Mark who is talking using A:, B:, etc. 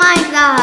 A: Minecraft.